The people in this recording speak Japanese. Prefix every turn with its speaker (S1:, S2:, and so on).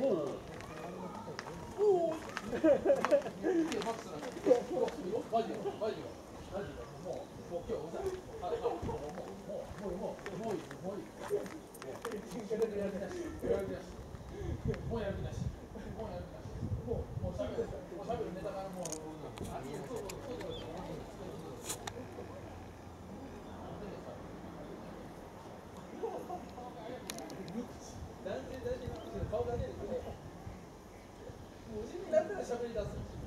S1: も
S2: うやる気なし。essa habilitação.